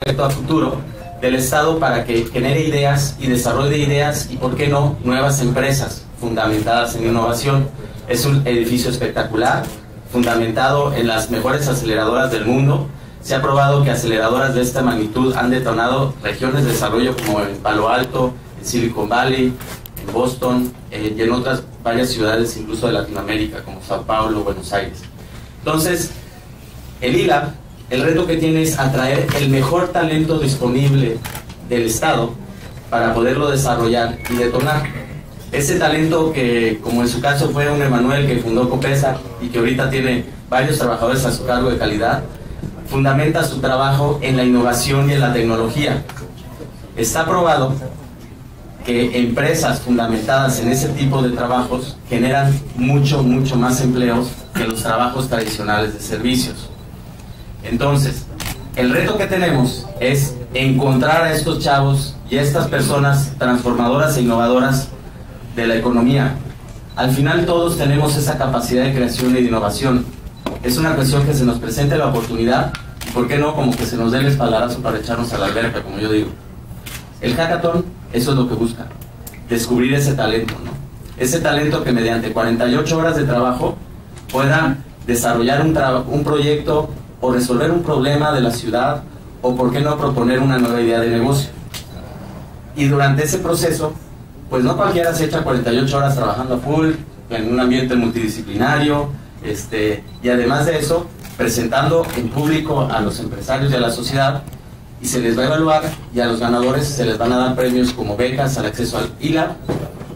proyecto a futuro del Estado para que genere ideas y desarrolle ideas y, por qué no, nuevas empresas fundamentadas en innovación. Es un edificio espectacular, fundamentado en las mejores aceleradoras del mundo. Se ha probado que aceleradoras de esta magnitud han detonado regiones de desarrollo como en Palo Alto, en Silicon Valley, en Boston eh, y en otras varias ciudades incluso de Latinoamérica como Sao Paulo, Buenos Aires. Entonces, el ILAB, el reto que tiene es atraer el mejor talento disponible del Estado para poderlo desarrollar y detonar. Ese talento que, como en su caso fue un Emanuel que fundó Copesa y que ahorita tiene varios trabajadores a su cargo de calidad, fundamenta su trabajo en la innovación y en la tecnología. Está probado que empresas fundamentadas en ese tipo de trabajos generan mucho, mucho más empleos que los trabajos tradicionales de servicios. Entonces, el reto que tenemos es encontrar a estos chavos y a estas personas transformadoras e innovadoras de la economía. Al final todos tenemos esa capacidad de creación y de innovación. Es una cuestión que se nos presente la oportunidad y, ¿por qué no?, como que se nos dé el espaldarazo para echarnos a la alberca, como yo digo. El hackathon, eso es lo que busca, descubrir ese talento, ¿no? Ese talento que mediante 48 horas de trabajo pueda desarrollar un, un proyecto o resolver un problema de la ciudad o por qué no proponer una nueva idea de negocio. Y durante ese proceso, pues no cualquiera se echa 48 horas trabajando a full, en un ambiente multidisciplinario, este, y además de eso, presentando en público a los empresarios y a la sociedad, y se les va a evaluar, y a los ganadores se les van a dar premios como becas al acceso al ILA,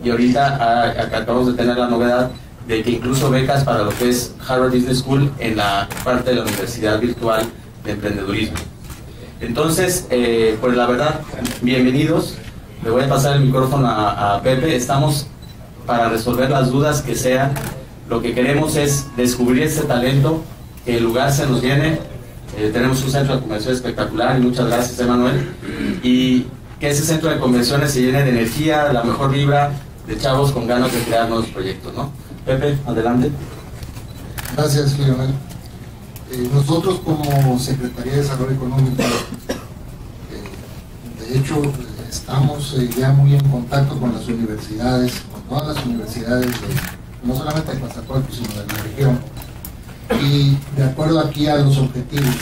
y ahorita acabamos de tener la novedad de que incluso becas para lo que es Harvard Business School en la parte de la Universidad Virtual de Emprendedurismo. Entonces, eh, pues la verdad, bienvenidos. Le voy a pasar el micrófono a, Pepe. Estamos para resolver las dudas que sean. Lo que queremos es descubrir este talento, que el lugar se nos viene. Eh, tenemos un centro de convención espectacular y muchas gracias, Emanuel. Y que ese centro de convenciones se llene de energía, la mejor vibra, de chavos con ganas de crear nuevos proyectos, ¿no? Pepe, adelante. Gracias, Lionel. Eh, nosotros como Secretaría de Desarrollo Económico, eh, de hecho, estamos eh, ya muy en contacto con las universidades, con todas las universidades, no solamente de Coatzacoalco, sino de la región. Y de acuerdo aquí a los objetivos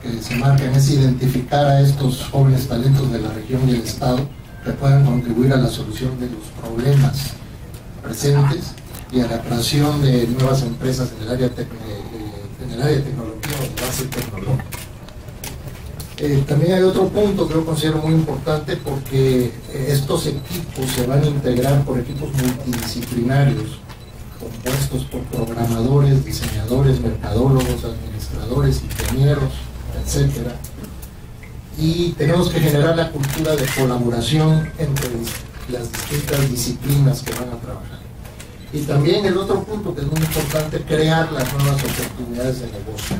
que se marcan es identificar a estos jóvenes talentos de la región y el Estado que puedan contribuir a la solución de los problemas presentes y a la creación de nuevas empresas en el área, de, en el área de tecnología o de base tecnológica. Eh, también hay otro punto que yo considero muy importante porque eh, estos equipos se van a integrar por equipos multidisciplinarios, compuestos por programadores, diseñadores, mercadólogos, administradores, ingenieros, etc. Y tenemos que generar la cultura de colaboración entre las distintas disciplinas que van a trabajar. Y también el otro punto que es muy importante, crear las nuevas oportunidades de negocio.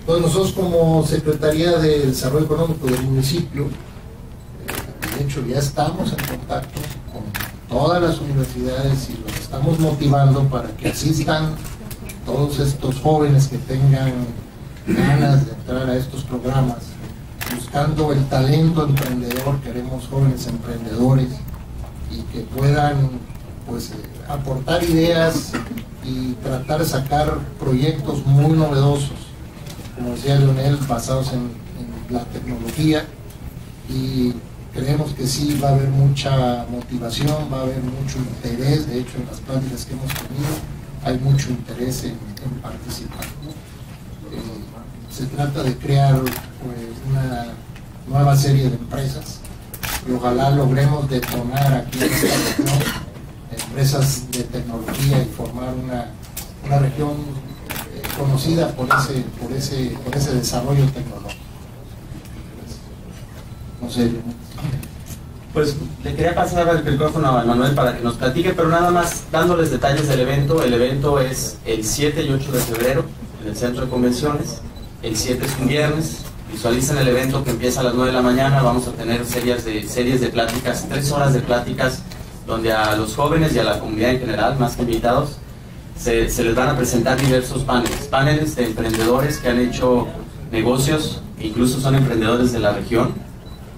Entonces nosotros como Secretaría de Desarrollo Económico del municipio, eh, de hecho ya estamos en contacto con todas las universidades y los estamos motivando para que asistan todos estos jóvenes que tengan ganas de entrar a estos programas, buscando el talento emprendedor, queremos jóvenes emprendedores y que puedan pues aportar ideas y tratar de sacar proyectos muy novedosos, como decía Leonel, basados en, la tecnología y creemos que sí va a haber mucha motivación, va a haber mucho interés, de hecho en las pláticas que hemos tenido hay mucho interés en, participar. Eh, se trata de crear pues, una nueva serie de empresas y ojalá logremos detonar aquí en esta región empresas de tecnología y formar una, una región eh, conocida por ese, por, ese, por ese desarrollo tecnológico. No sé. Pues le quería pasar el micrófono a Manuel para que nos platique, pero nada más dándoles detalles del evento. El evento es el 7 y 8 de febrero en el Centro de Convenciones. El 7 es un viernes. Visualicen el evento que empieza a las 9 de la mañana. Vamos a tener series de, series de pláticas, tres horas de pláticas donde a los jóvenes y a la comunidad en general, más que invitados, se, les van a presentar diversos paneles, paneles de emprendedores que han hecho negocios incluso son emprendedores de la región,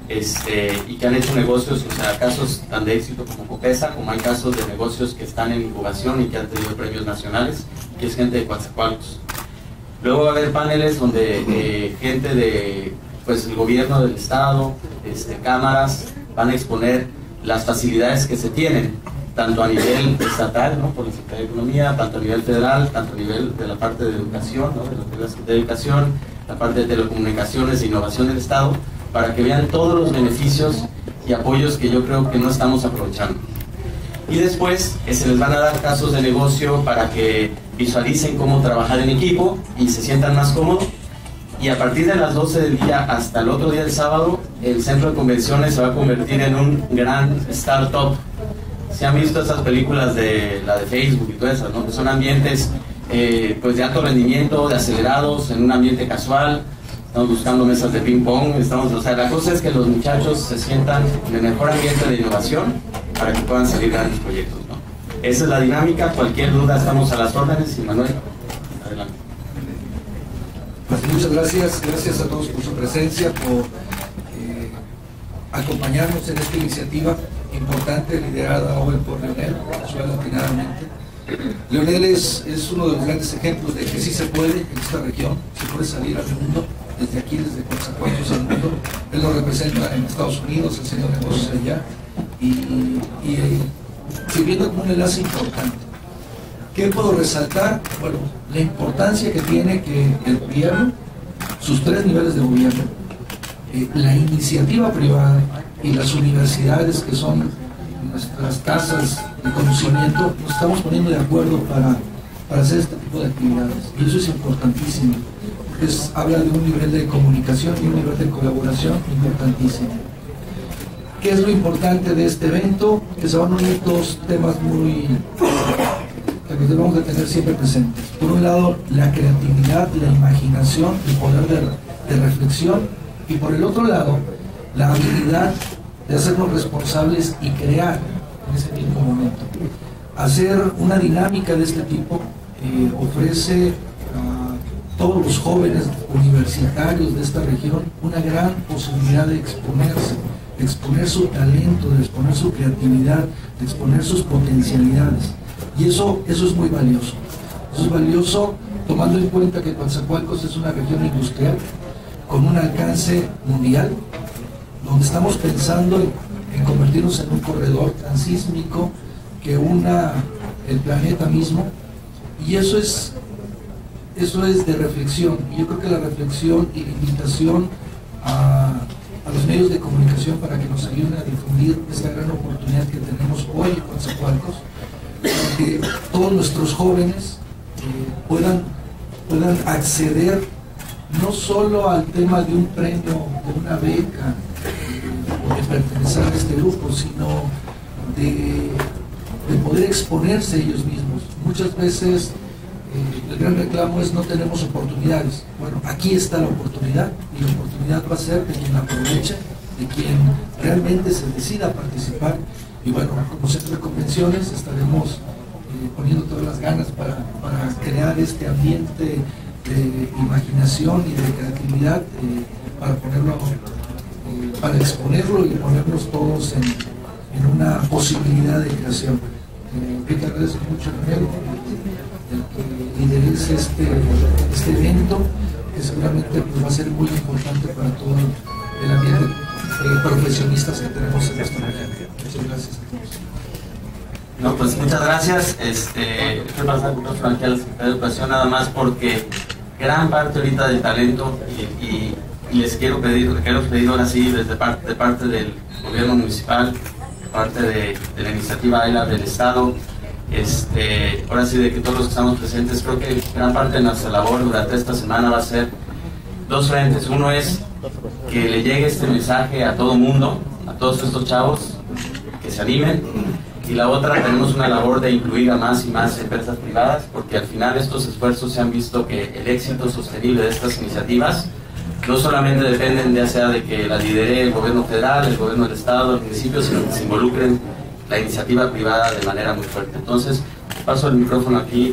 este, y que han hecho negocios, o sea, casos tan de éxito como Copesa, como hay casos de negocios que están en incubación y que han tenido premios nacionales, que es gente de Coatzacoalcos. Luego va a haber paneles donde eh, gente de pues el gobierno del estado, este, cámaras, van a exponer las facilidades que se tienen, tanto a nivel estatal, ¿no? por la Secretaría de Economía, tanto a nivel federal, tanto a nivel de la parte de educación, ¿no? de la Secretaría de Educación, la parte de telecomunicaciones e innovación del Estado, para que vean todos los beneficios y apoyos que yo creo que no estamos aprovechando. Y después se les van a dar casos de negocio para que visualicen cómo trabajar en equipo y se sientan más cómodos. Y a partir de las 12 del día hasta el otro día del sábado, el centro de convenciones se va a convertir en un gran startup. Se han visto esas películas de la de Facebook y todas esas, ¿no? que son ambientes eh, pues de alto rendimiento, de acelerados, en un ambiente casual. Estamos buscando mesas de ping pong. Estamos, o sea, la cosa es que los muchachos se sientan en el mejor ambiente de innovación para que puedan salir grandes proyectos. ¿no? Esa es la dinámica. Cualquier duda estamos a las órdenes. Y Manuel, adelante. Pues muchas gracias, gracias a todos por su presencia, por acompañarnos en esta iniciativa importante liderada hoy por Leonel, atinadamente. Leonel es, es, uno de los grandes ejemplos de que sí se puede en esta región, se puede salir al mundo, desde aquí, desde Coatzacoalcos al mundo. Él lo representa en Estados Unidos, enseña negocios allá, y, y eh, sirviendo como un enlace importante. ¿Qué puedo resaltar? Bueno, la importancia que tiene que el gobierno, sus tres niveles de gobierno, eh, la iniciativa privada y las universidades que son nuestras casas de conocimiento, nos estamos poniendo de acuerdo para, para hacer este tipo de actividades. Y eso es importantísimo. Es, habla de un nivel de comunicación y un nivel de colaboración importantísimo. ¿Qué es lo importante de este evento? Que se van a unir dos temas muy que debemos de tener siempre presentes. Por un lado, la creatividad, la imaginación, el poder de, de reflexión, y por el otro lado, la habilidad de hacernos responsables y crear en ese mismo momento. Hacer una dinámica de este tipo eh, ofrece a todos los jóvenes universitarios de esta región una gran posibilidad de exponerse, de exponer su talento, de exponer su creatividad, de exponer sus potencialidades. Y eso, eso es muy valioso. Eso es valioso tomando en cuenta que Coatzacoalcos es una región industrial con un alcance mundial, donde estamos pensando en, convertirnos en un corredor transísmico que una el planeta mismo. Y eso es, eso es de reflexión. Yo creo que la reflexión y la invitación a, a los medios de comunicación para que nos ayuden a difundir esta gran oportunidad que tenemos hoy en Coatzacoalcos que todos nuestros jóvenes eh, puedan, puedan acceder no solo al tema de un premio, de una beca, o de pertenecer a este grupo, sino de, de poder exponerse ellos mismos. Muchas veces eh, el gran reclamo es no tenemos oportunidades. Bueno, aquí está la oportunidad y la oportunidad va a ser de quien la aproveche, de quien realmente se decida participar y bueno, como centro de convenciones estaremos eh, poniendo todas las ganas para, para, crear este ambiente de imaginación y de creatividad eh, para ponerlo, eh, para exponerlo y ponernos todos en, en una posibilidad de creación. yo te agradezco mucho, Daniel, el que lideres este, este evento, que seguramente pues, va a ser muy importante para todo el ambiente eh, profesionistas que tenemos en esta región. Muchas gracias. No, pues muchas gracias. Este, quiero pasar con a la de Educación nada más porque gran parte ahorita del talento y, les quiero pedir, les quiero pedir ahora sí desde parte, de parte del gobierno municipal, de parte de, de la iniciativa AILA del Estado, este, ahora sí de que todos los que estamos presentes, creo que gran parte de nuestra labor durante esta semana va a ser dos frentes. Uno es que le llegue este mensaje a todo mundo, a todos estos chavos, que se animen. Y la otra, tenemos una labor de incluir a más y más empresas privadas, porque al final estos esfuerzos se han visto que el éxito sostenible de estas iniciativas no solamente dependen ya sea de que la lidere el gobierno federal, el gobierno del estado, el municipio, sino que se involucren la iniciativa privada de manera muy fuerte. Entonces, paso el micrófono aquí.